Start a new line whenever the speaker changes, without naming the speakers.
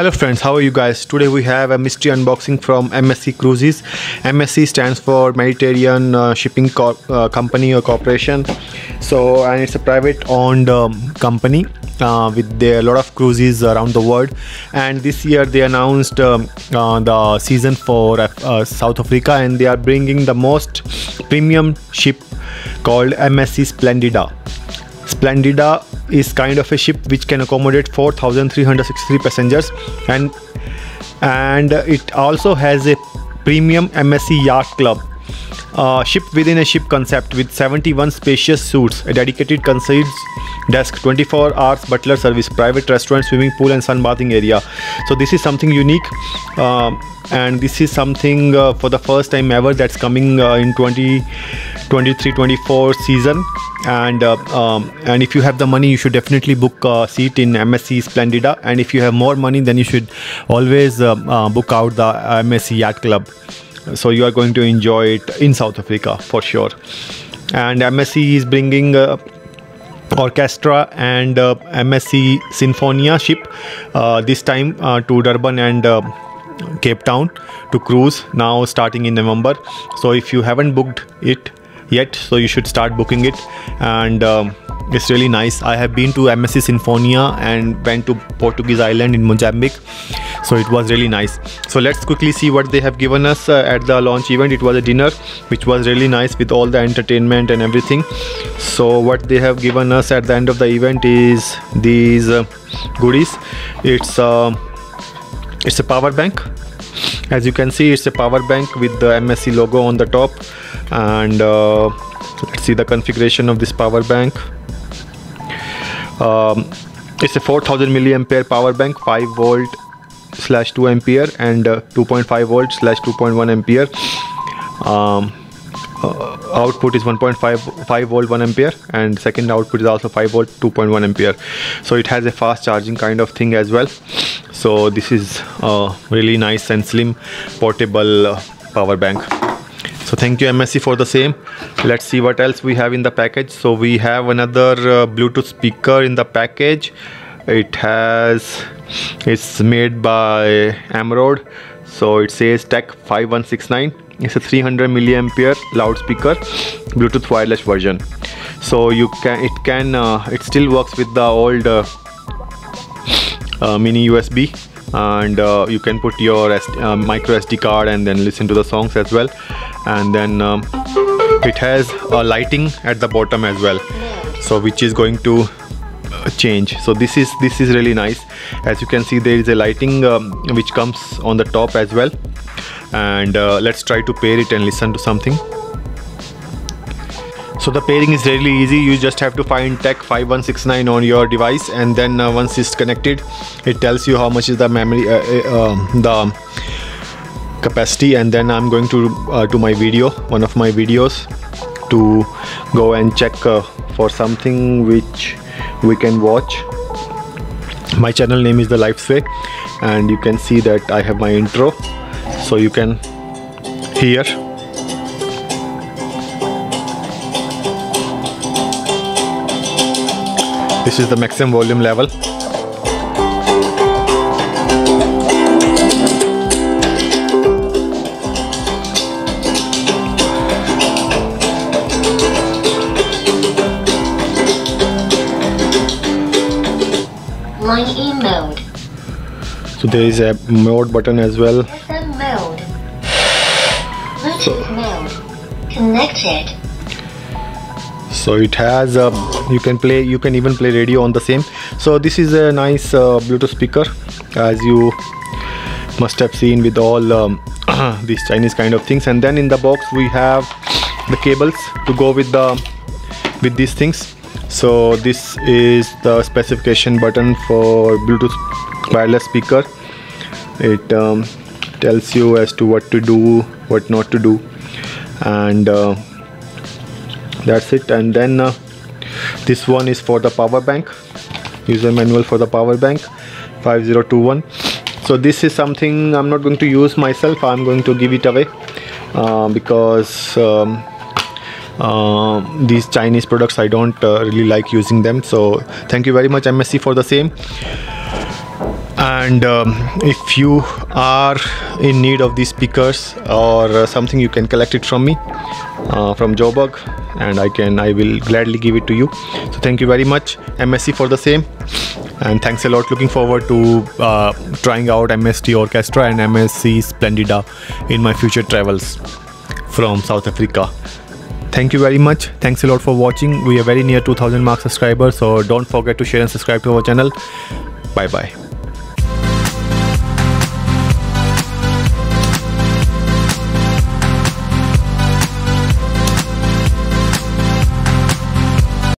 Hello friends, how are you guys? Today we have a mystery unboxing from MSC Cruises. MSC stands for Mediterranean uh, Shipping Co- uh, Company or Corporation. So, and it's a private owned um, company uh, with a lot of cruises around the world. And this year they announced um, uh, the season for uh, South Africa and they are bringing the most premium ship called MSC Splendida. Splendida is kind of a ship which can accommodate 4363 passengers and and it also has a premium MSC yacht club uh, ship within a ship concept with 71 spacious suites, a dedicated concierge desk, 24 hours butler service, private restaurant, swimming pool, and sunbathing area. So this is something unique, uh, and this is something uh, for the first time ever that's coming uh, in 20 23-24 season. And uh, um, and if you have the money you should definitely book a seat in MSC Splendida. And if you have more money then you should always uh, uh, book out the MSC Yacht Club. So you are going to enjoy it in South Africa for sure. And MSC is bringing uh, orchestra and uh, MSC Sinfonia ship uh, this time to Durban and Cape Town to cruise now starting in November. So if you haven't booked it yet so you should start booking it. And um, it's really nice. I have been to msc sinfonia and went to portuguese island in mozambique. So it was really nice. So let's quickly see what they have given us uh, at the launch event. It was a dinner which was really nice with all the entertainment and everything. So what they have given us at the end of the event is these uh, goodies. It's uh, it's a power bank as you can see it's a power bank with the msc logo on the top. And uh, let's see the configuration of this power bank. Um, it's a 4000 milliampere power bank 5 volt slash 2 ampere and uh, 2.5 volt slash 2.1 ampere. Um, uh, output is 1.5 5 volt 1 ampere and second output is also 5 volt 2.1 ampere. So it has a fast charging kind of thing as well. So this is a really nice and slim portable uh, power bank. So thank you msc for the same. Let's see what else we have in the package. So we have another uh, bluetooth speaker in the package. It has it's made by Emerald so it says tech 5169 it's a 300 milliampere loudspeaker bluetooth wireless version. So you can it can uh, it still works with the old uh, uh, mini usb and uh, you can put your uh, micro sd card and then listen to the songs as well. And then um, it has a lighting at the bottom as well. So which is going to change. So this is this is really nice. As you can see there is a lighting um, which comes on the top as well. And uh, let's try to pair it and listen to something. So the pairing is really easy. You just have to find tech 5169 on your device and then uh, once it's connected it tells you how much is the memory uh, uh, um, the capacity. And then I'm going to uh, to my video one of my videos to go and check uh, for something which we can watch. My channel name is the Life's Way and you can see that I have my intro so you can hear. This is the maximum volume level so there is a mode button as well.
FM mode. Connected.
so it has uh, you can play you can even play radio on the same. So this is a nice uh, bluetooth speaker as you must have seen with all um, these chinese kind of things. And then in the box we have the cables to go with the with these things. So this is the specification button for bluetooth wireless speaker. It um, tells you as to what to do what not to do and uh, that's it. And then uh, this one is for the power bank user manual for the power bank 5021 so this is something I'm not going to use myself I'm going to give it away uh, because um, uh, these Chinese products I don't uh, really like using them. So thank you very much MSC for the same and um, if you are in need of these speakers or uh, something you can collect it from me uh, from Joburg and I can I will gladly give it to you. So thank you very much MSC for the same. And thanks a lot. Looking forward to uh, trying out MSC Orchestra and MSC Splendida in my future travels from South Africa. Thank you very much. Thanks a lot for watching. We are very near 2000 mark subscribers so don't forget to share and subscribe to our channel. Bye bye